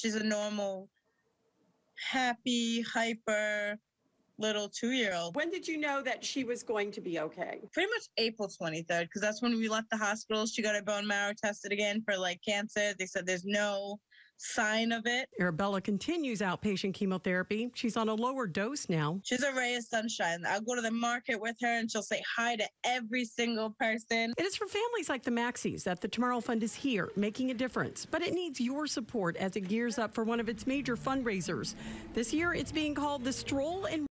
She's a normal, happy, hyper little two year old. When did you know that she was going to be okay? Pretty much April 23rd, because that's when we left the hospital. She got her bone marrow tested again for like cancer. They said there's no sign of it. Arabella continues outpatient chemotherapy. She's on a lower dose now. She's a ray of sunshine. I'll go to the market with her and she'll say hi to every single person. It is for families like the Maxcys that the Tomorrow Fund is here, making a difference. But it needs your support as it gears up for one of its major fundraisers. This year, it's being called the Stroll and